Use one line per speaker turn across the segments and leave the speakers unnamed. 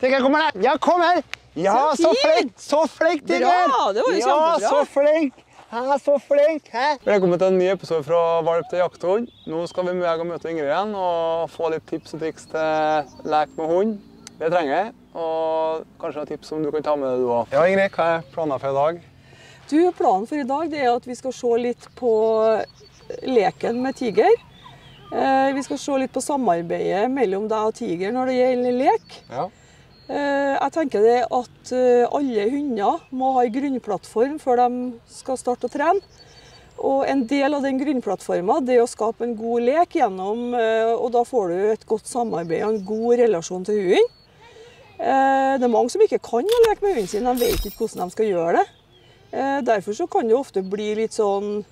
Tigger, kommer der. Ja, kom her. Ja,
Så
så flink. Så flink, Tigger.
Bra, det var jo
Ja, så flink. Ja, så flink. Hæ? Velkommen til en ny episode fra Valp til jakthund. Nå skal vi med og møte Ingrid igjen og få litt tips og triks til lek med hund. Det trenger jeg. Og kanskje noen tips som du kan ta med deg, du òg. Ja, Ingrid, hva er planen for i dag?
Du, Planen for i dag det er at vi skal se litt på leken med tiger. Eh, vi skal se litt på samarbeidet mellom deg og tiger når det gjelder lek.
Ja.
Eh, jeg tenker det at eh, alle hunder må ha en grunnplattform før de skal starte å trene. Og en del av den grunnplattforma er å skape en god lek gjennom, eh, og da får du et godt samarbeid og en god relasjon til hunden. Det er mange som ikke kan å leke med hunden sin, de vet ikke hvordan de skal gjøre det. Derfor kan det ofte bli litt sånn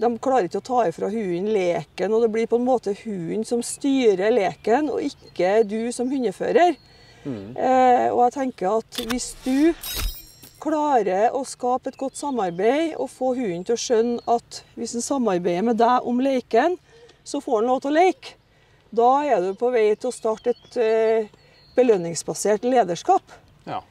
De klarer ikke å ta ifra hunden leken, og det blir på en måte hunden som styrer leken, og ikke du som hundefører. Eh, og jeg tenker at hvis du klarer å skape et godt samarbeid og få hunden til å skjønne at hvis han samarbeider med deg om leken, så får han lov til å leke. Da er du på vei til å starte et eh, belønningsbasert lederskap.
Ja.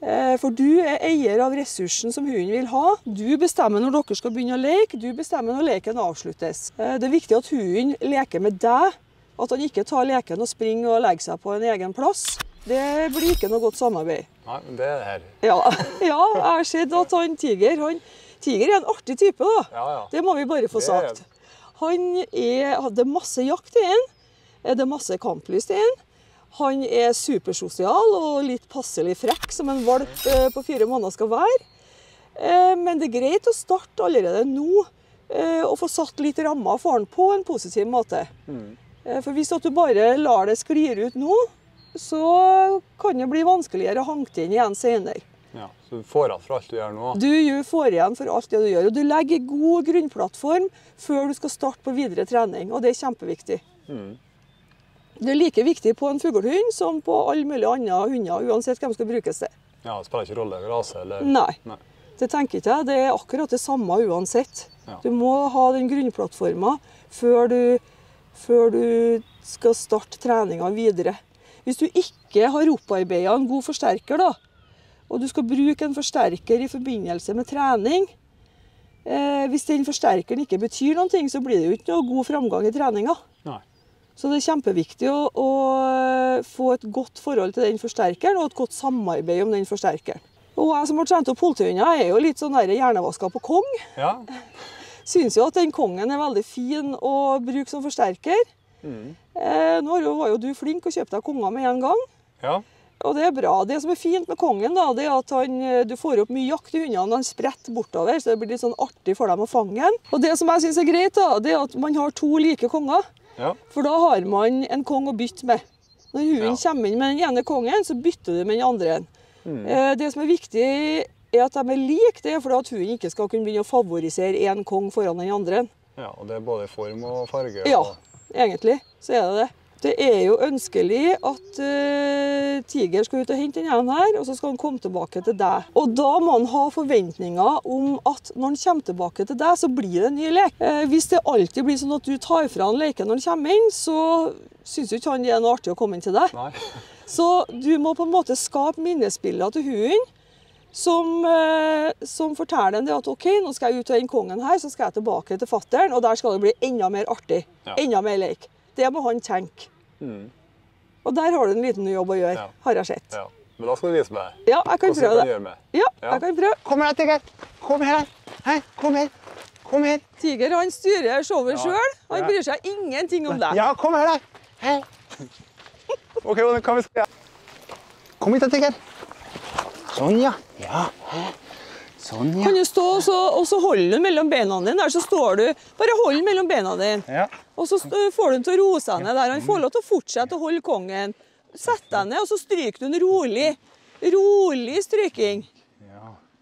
Eh, For du er eier av ressursen som hunden vil ha. Du bestemmer når dere skal begynne å leke, du bestemmer når leken avsluttes. Eh, Det er viktig at hunden leker med deg, at han ikke tar leken og springer og legger seg på en egen plass. Det blir ikke noe godt samarbeid.
Nei, men det er det her.
Ja, ja jeg har sett at han Tiger han, Tiger er en artig type, da.
Ja, ja.
Det må vi bare få sagt. Han er, hadde masse jakt i ham. Det er masse kamplyst i ham. Han er supersosial og litt passelig frekk, som en valp eh, på fire måneder skal være. Eh, Men det er greit å starte allerede nå eh, og få satt litt rammer for han på en positiv måte. Eh, For hvis du bare lar det sklire ut nå, så kan det bli vanskeligere å hanke det inn igjen senere.
Ja, så du får igjen for alt du gjør nå?
Du får igjen for alt det du gjør. Og du legger en god grunnplattform før du skal starte på videre trening, og det er kjempeviktig. Det er like viktig på en fuglehund som på alle mulige andre hunder, uansett hvem skal brukes til.
Ja, Det spiller ikke rolle rase eller
Nei,
Nei.
det tenker ikke jeg. Det er akkurat det samme uansett.
Ja.
Du må ha den grunnplattforma før du, før du skal starte treninga videre. Hvis du ikke har opparbeida en god forsterker, da, og du skal bruke en forsterker i forbindelse med trening eh, Hvis den forsterkeren ikke betyr ting, så blir det jo ikke noe god framgang i treninga.
Nei.
Så det er kjempeviktig å, å eh, få et godt forhold til den forsterkeren, og et godt samarbeid om den forsterkeren. Og jeg som har trent opp politihunder, er jo litt sånn hjernevaska på kong.
Ja.
Syns jo at den kongen er veldig fin å bruke som forsterker. Eh, nå var jo du flink og kjøpte deg konger med en gang.
ja.
Og det er bra. Det som er fint med kongen, da, det er at han, eh, du får opp mye jakt i hundene. Han spretter bortover, så det blir litt sånn artig for dem å fange den. Og det som jeg syns er greit, da, det er at man har to like konger.
ja.
For da har man en kong å bytte med. Når hunden
Ja.
kommer inn med den ene kongen, så bytter du med den andre. Eh, Det som er viktig, er at de er like. Det er fordi at hunden ikke skal kunne begynne å favorisere én kong foran den andre.
ja. Og det er både form og farge.
Ja, egentlig så er det det. Det er jo ønskelig at uh, Tiger skal ut og hente denne her, og så skal han komme tilbake til deg. Og da må han ha forventninger om at når han kommer tilbake til deg, så blir det en ny lek. Uh, hvis det alltid blir sånn at du tar fra han leken når han kommer inn, så syns jo ikke han det er noe artig å komme inn til deg.
Nei.
Så du må på en måte skape minnesbilder til hunden som, eh, som forteller en det at OK, nå skal jeg ut til den kongen her, så skal jeg tilbake til fattern, og der skal det bli enda mer artig.
Ja.
Enda mer leik. Det må han tenke.
Mm.
Og der har du en liten jobb å gjøre,
Ja.
har jeg sett.
Ja. Men da skal du vise meg
Ja, jeg kan prøve det. Ja, jeg kan prøve.
Kom her, Tiger. Kom her. Hei, kom her. Kom her.
Tiger han styrer showet
Ja.
sjøl. Han bryr seg ingenting om deg.
Ja, kom her, da. Hei. OK, hvordan kan vi Kom hit, da, Tigger. Sånn, ja. Ja. Sånn, ja.
Kan du stå og så, og så holde den mellom beina dine? Der så står du. Bare hold den mellom beina dine.
Ja.
Og så får du den til å roe seg ned der. Han får lov til å fortsette å holde kongen. Sett deg ned, og så stryker du den rolig. Rolig stryking.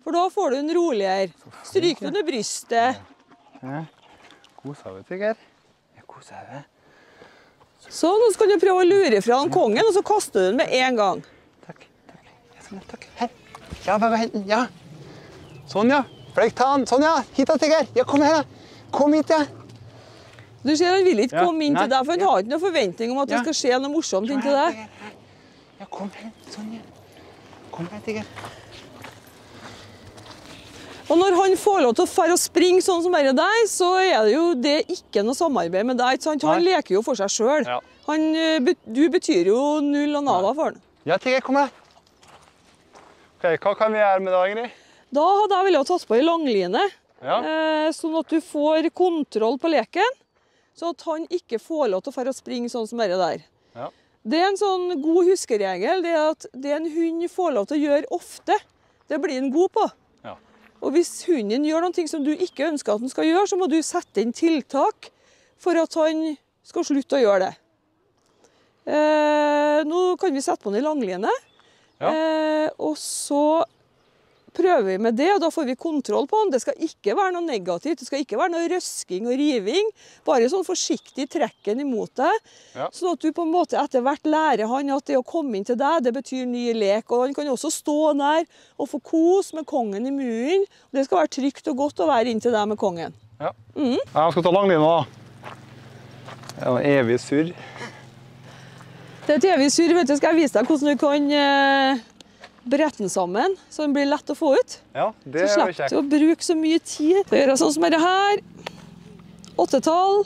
For da får du den roligere. Stryk du under brystet.
ja. God sove, Tigger. Ja, Sånn, og
Så skal du prøve å lure fra han kongen, og så kaster du den med en gang.
Takk. takk. Takk. Her. Ja, bare hent den. Ja. Sånn, ja. Flekk ta den. Sånn, ja. Hit da, Tigger. Ja, kom her, da. Kom hit, ja.
Du ser Han vil ikke
Ja,
komme inn til deg, for han
ja.
har ikke noen forventning om at det
Ja.
skal skje noe morsomt
inn
inntil deg.
Ja, kom her. Sånn, ja. Kom her, Tigger.
Og når han får lov til å fære og springe sånn som bare deg, så er det jo det ikke noe samarbeid med deg. ikke sant? Han
Nei.
leker jo for seg sjøl.
Ja.
Du betyr jo null og nada for han.
Ja, Tigger, kom her. Hva kan vi gjøre med det, Ingrid?
Da hadde jeg villet tatt på ei langline,
Ja.
eh, sånn at du får kontroll på leken. Sånn at han ikke får lov til å springe sånn som dette der.
Ja.
Det er en sånn god huskeregel. Det er at det en hund får lov til å gjøre ofte, det blir han god på.
Ja.
Og hvis hunden gjør noe som du ikke ønsker at han skal gjøre, så må du sette inn tiltak for at han skal slutte å gjøre det. Eh, nå kan vi sette på den i langline,
Ja.
eh, og så prøver vi med det, og da får vi kontroll på den. Det skal ikke være noe negativt, det skal ikke være noe røsking og riving. Bare sånn forsiktig trekken imot deg,
Ja.
sånn at du på en måte etter hvert lærer han at det å komme inn til deg, det betyr ny lek. Og han kan også stå der og få kos med kongen i munnen. Det skal være trygt og godt å være inntil deg med kongen.
Ja. Jeg skal ta langlina, da. Det er noe evig surr.
Det er et evig surr. vet du. Skal jeg vise deg hvordan du kan eh, brette den sammen, så den blir lett å få ut?
Ja, det
Så
er jo
slipper
kjekt.
du å bruke så mye tid. Så gjør jeg sånn som dette her. Åttetall.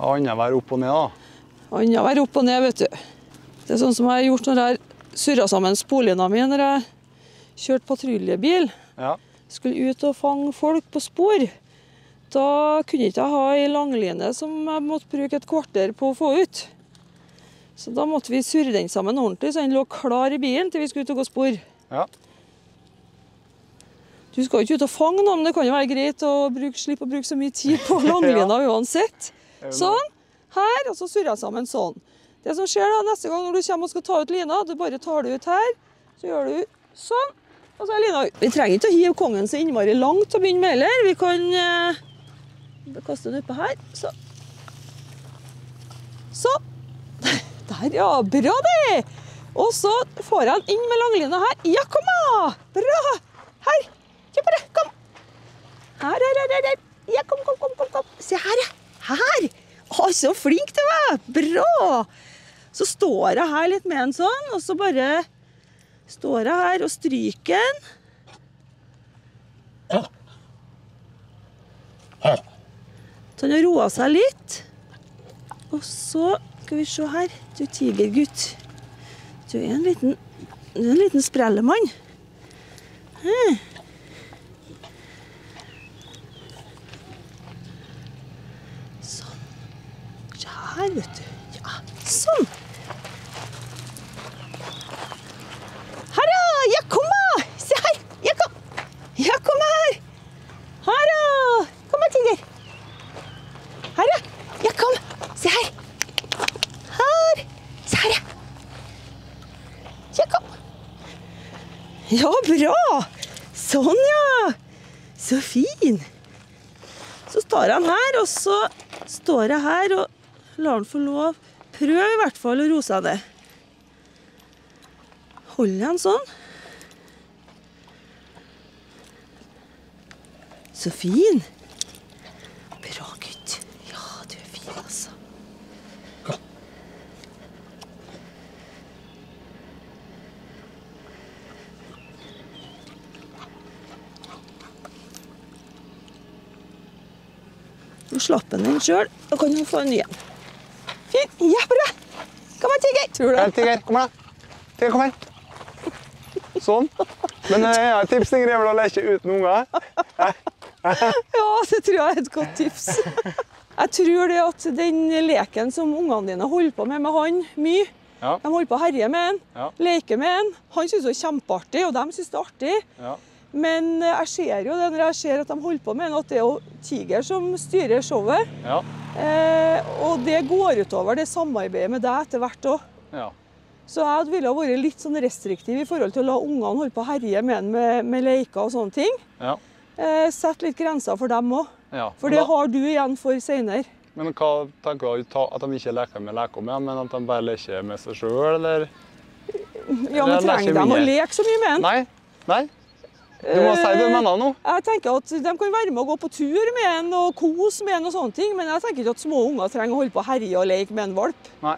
Annenhver opp og ned, da.
Annenhver opp og ned, vet du. Det er sånn som jeg har gjort når jeg surra sammen spolina mi når jeg kjørte patruljebil.
Ja.
Skulle ut og fange folk på spor. Da kunne jeg ikke ha ei langline som jeg måtte bruke et kvarter på å få ut. Så da måtte vi surre den sammen ordentlig, så den lå klar i bilen til vi skulle ut og gå spor.
Ja.
Du skal jo ikke ut og fange noe, men det kan jo være greit å bruke, slippe å bruke så mye tid på langlina uansett.
Er
Sånn. Her, og så surrer jeg sammen sånn. Det som skjer da, neste gang når du kommer og skal ta ut lina, du bare tar det ut her, så gjør du sånn, og så er lina ut. Vi trenger ikke å hive kongen så innmari langt å begynne med heller. Vi kan eh, kaste den oppe her. Så. Sånn. Der, ja. Bra, det. Og så får den inn med langlina her. Ja, kom da! Bra. Her. På det. Kom. Her, her, her, her. Ja, kom, kom, kom, kom, kom. Se her, ja. Her. Å, så flink du er. Bra. Så står jeg her litt med en sånn, og så bare står jeg her og stryker den. Så han har roa seg litt. Og så skal vi se her. Du tigergutt. Du er en liten, du er en liten sprellemann. Hmm. Sånn. Her, vet du. Ja, sånn. Her, ja! Ja, kom da! Se her! Ja, kom! Ja, kom her! Her, ja! Kom her, tiger. Her, ja. Ja, kom. Se her. Her. Se her, ja. Ja, kom. Ja, bra. Sånn, ja. Så fin. Så står han her, og så står jeg her og lar han få lov. Prøv i hvert fall å rose det. Holder Hold han sånn. Så fin. Bra gutt. Ja, du er fin, altså. Nå slapp han den sjøl. Da kan han få en ny en. Fin. Ja, bra. Kom her, Tiger. Du?
Tiger, kom her. Tiger, kom her. Sånn. Men eh, jeg har et tips, til er vel å leke uten unger.
Ja, det tror jeg er et godt tips. Jeg tror det at den leken som ungene dine holder på med med han mye,
Ja.
de holder på å herje med han,
Ja.
leker med han. Han syns det er kjempeartig, og de syns det er artig. Men eh, jeg ser jo det når jeg ser at de holder på med at det er jo Tiger som styrer showet.
Ja.
Eh, og det går utover det samarbeidet med deg etter hvert òg.
ja.
Så jeg ville ha vært litt sånn restriktiv i forhold til å la ungene holde på å herje med han med, med leker og sånne ting.
ja.
Eh, Sett litt grenser for dem òg.
ja.
For det har du igjen for seinere.
Men hva tenker du? At de ikke leker med leker med, men at de bare leker med seg sjøl, eller?
Ja, men trenger de å leke så mye med den?
Nei. Nei. Du må si det du mener nå.
Jeg tenker at De kan være med å gå på tur med en og kose med en, og sånne ting, men jeg tenker ikke at små unger trenger å holde på å herje og leke med en valp.
Nei.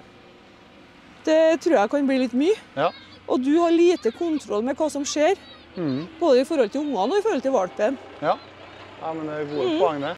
Det tror jeg kan bli litt mye.
Ja.
Og du har lite kontroll med hva som skjer,
Mm.
både i forhold til ungene og i forhold til valpen.
Ja. ja, men det er gode
Mm.
poeng, det.